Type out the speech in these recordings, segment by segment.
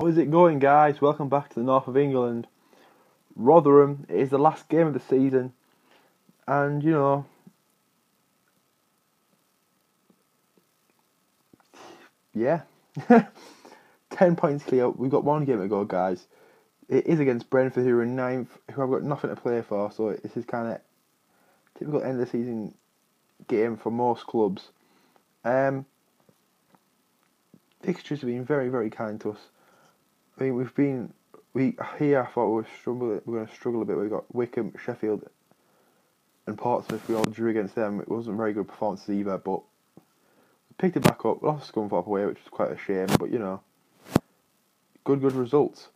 How is it going, guys? Welcome back to the north of England. Rotherham is the last game of the season, and you know, yeah, ten points clear. We've got one game to go, guys. It is against Brentford, who are in ninth, who I've got nothing to play for. So this is kind of typical end of the season game for most clubs. Um, fixtures have been very, very kind to us. I mean, we've been we here. I thought we were struggling. We are going to struggle a bit. We got Wycombe, Sheffield, and Portsmouth. We all drew against them. It wasn't very good performances either, but we picked it back up. Lost Scunthorpe away, which was quite a shame. But you know, good, good results.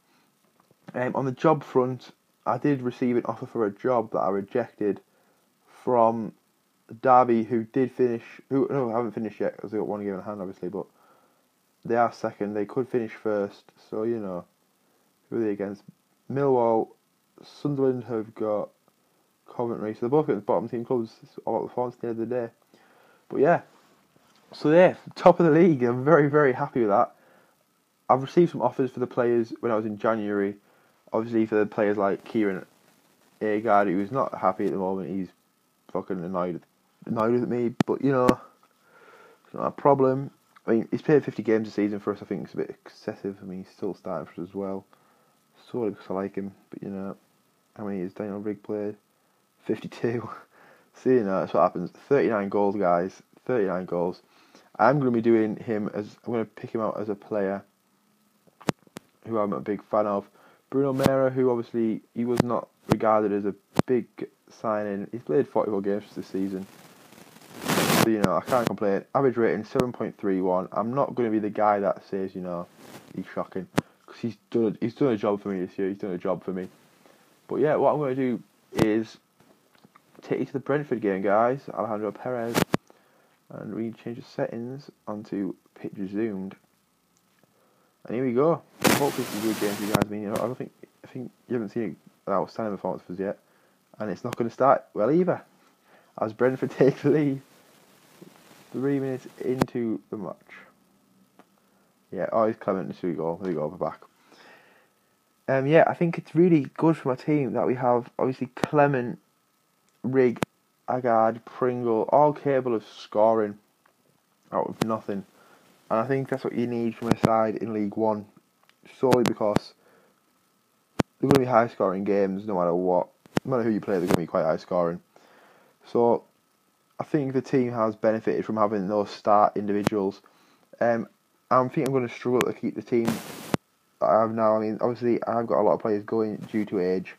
Um, on the job front, I did receive an offer for a job that I rejected from Derby, who did finish. Who no, I haven't finished yet because they got one game in hand, obviously, but they are second. They could finish first, so you know who are they against? Millwall, Sunderland have got Coventry, so they're both against bottom team clubs. All about performance at the end of the day. But yeah, so yeah, top of the league. I'm very very happy with that. I've received some offers for the players when I was in January. Obviously for the players like Kieran Agard, who's not happy at the moment. He's fucking annoyed annoyed with me, but you know, it's not a problem. I mean, he's played 50 games a season for us. I think it's a bit excessive. I mean, he's still starting for us as well. Sort of because I like him, but you know, how many has Daniel Rigg played? 52. See, you know, that's what happens. 39 goals, guys. 39 goals. I'm going to be doing him as I'm going to pick him out as a player who I'm a big fan of. Bruno Mera, who obviously he was not regarded as a big signing. He's played 44 games this season. So, you know, I can't complain. Average rating 7.31. I'm not going to be the guy that says, you know, he's shocking. Because he's done, he's done a job for me this year. He's done a job for me. But yeah, what I'm going to do is take you to the Brentford game, guys. Alejandro Perez. And we change the settings onto picture zoomed. And here we go. Hopefully it's a good game for you guys. I mean, you know, I don't think I think you haven't seen an outstanding performance for us yet. And it's not going to start well either. As Brentford take the lead three minutes into the match. Yeah, oh, he's Clement. Here we go. There we go. We're back. Um, yeah, I think it's really good for my team that we have obviously Clement, Rigg, Agard, Pringle, all capable of scoring out of nothing. And I think that's what you need from a side in League One, solely because they're going to be high scoring games no matter what. No matter who you play, they're going to be quite high scoring. So I think the team has benefited from having those start individuals. Um, I think I'm going to struggle to keep the team I have now. I mean, obviously, I've got a lot of players going due to age,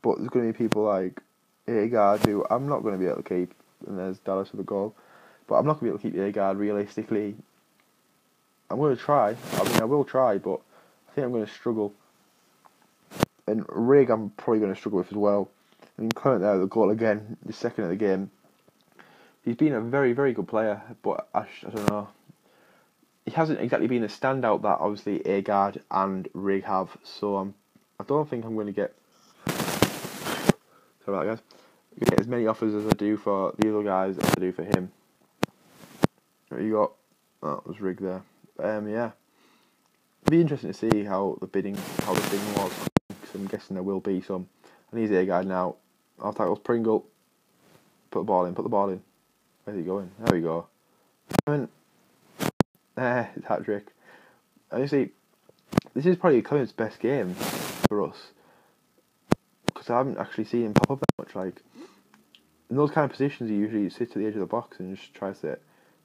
but there's going to be people like Agard who I'm not going to be able to keep, and there's Dallas with a goal, but I'm not going to be able to keep Agard realistically. I'm going to try. I mean, I will try, but I think I'm going to struggle. And Rigg, I'm probably going to struggle with as well. I mean, there, the goal again, the second of the game he's been a very, very good player, but I, I don't know. He hasn't exactly been a standout that obviously Agard and Rigg have, so I'm, I don't think I'm going to get. Sorry about that, guys. Get as many offers as I do for the other guys as I do for him. You got that was Rigg there. Um, yeah, it'd be interesting to see how the bidding, how the bidding was. I'm guessing there will be some. And he's Agard now. Our title's Pringle. Put the ball in. Put the ball in. Where's he going? There we go. Mean, eh, it's hat trick. Honestly, this is probably Clement's best game for us because I haven't actually seen him pop up that much. Like in those kind of positions, he usually sits at the edge of the box and just tries to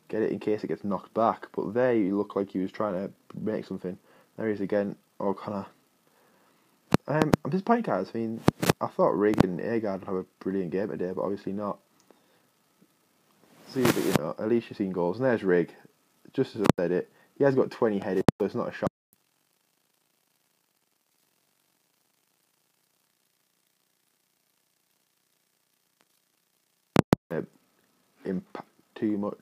get it in case it gets knocked back. But there, he looked like he was trying to make something. There he is again. Oh, kind. Um, I'm disappointed, guys. I mean, I thought Rigg and Agard would have a brilliant game today, but obviously not see that you know at least you've seen goals. And there's Rigg. just as I said it. He has got 20 headed, so it's not a shot. Impact too much.